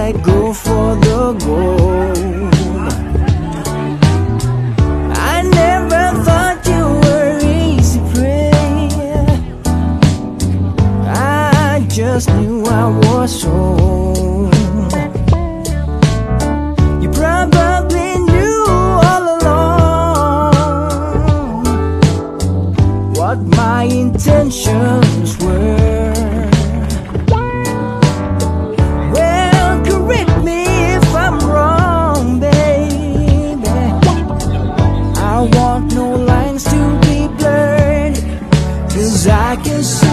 I go for the gold. I never thought you were easy prey. I just knew I was sold. I can.